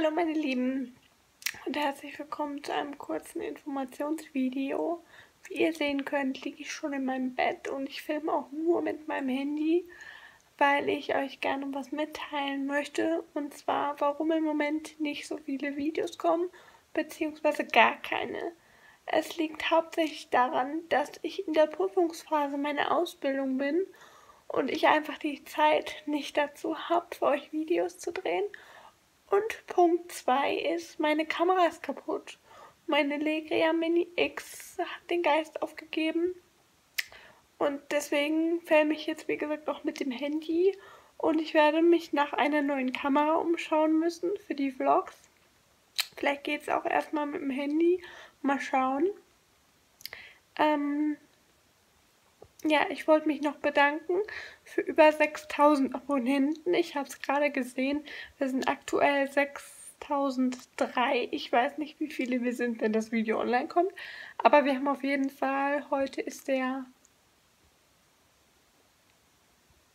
Hallo meine Lieben und herzlich willkommen zu einem kurzen Informationsvideo. Wie ihr sehen könnt, liege ich schon in meinem Bett und ich filme auch nur mit meinem Handy, weil ich euch gerne was mitteilen möchte. Und zwar, warum im Moment nicht so viele Videos kommen, beziehungsweise gar keine. Es liegt hauptsächlich daran, dass ich in der Prüfungsphase meiner Ausbildung bin und ich einfach die Zeit nicht dazu habe, für euch Videos zu drehen und Punkt 2 ist, meine Kamera ist kaputt. Meine Legria Mini X hat den Geist aufgegeben. Und deswegen filme ich jetzt, wie gesagt, auch mit dem Handy. Und ich werde mich nach einer neuen Kamera umschauen müssen für die Vlogs. Vielleicht geht es auch erstmal mit dem Handy. Mal schauen. Ähm, ja, ich wollte mich noch bedanken für über 6000 Abonnenten. Ich habe es gerade gesehen. Wir sind aktuell 6003. Ich weiß nicht, wie viele wir sind, wenn das Video online kommt. Aber wir haben auf jeden Fall, heute ist der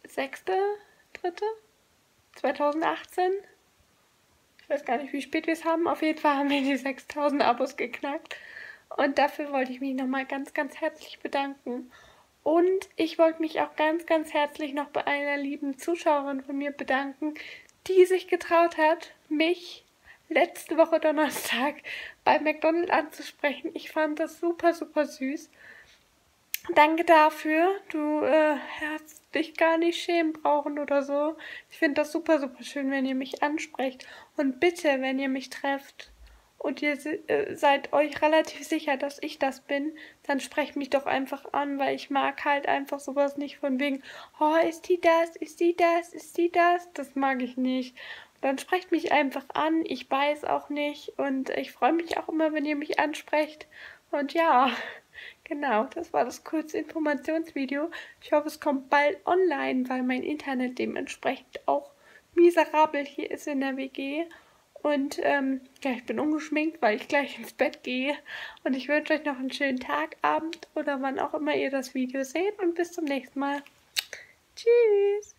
6.3.2018. Ich weiß gar nicht, wie spät wir es haben. Auf jeden Fall haben wir die 6000 Abos geknackt. Und dafür wollte ich mich nochmal ganz, ganz herzlich bedanken. Und ich wollte mich auch ganz, ganz herzlich noch bei einer lieben Zuschauerin von mir bedanken, die sich getraut hat, mich letzte Woche Donnerstag bei McDonald's anzusprechen. Ich fand das super, super süß. Danke dafür. Du äh, hast dich gar nicht schämen brauchen oder so. Ich finde das super, super schön, wenn ihr mich ansprecht. Und bitte, wenn ihr mich trefft, und ihr äh, seid euch relativ sicher, dass ich das bin, dann sprecht mich doch einfach an, weil ich mag halt einfach sowas nicht von wegen, oh, ist die das, ist die das, ist die das? Das mag ich nicht. Dann sprecht mich einfach an, ich weiß auch nicht und ich freue mich auch immer, wenn ihr mich ansprecht. Und ja, genau, das war das kurze Informationsvideo. Ich hoffe, es kommt bald online, weil mein Internet dementsprechend auch miserabel hier ist in der WG. Und ähm, ja, ich bin ungeschminkt, weil ich gleich ins Bett gehe. Und ich wünsche euch noch einen schönen Tag, Abend oder wann auch immer ihr das Video seht. Und bis zum nächsten Mal. Tschüss.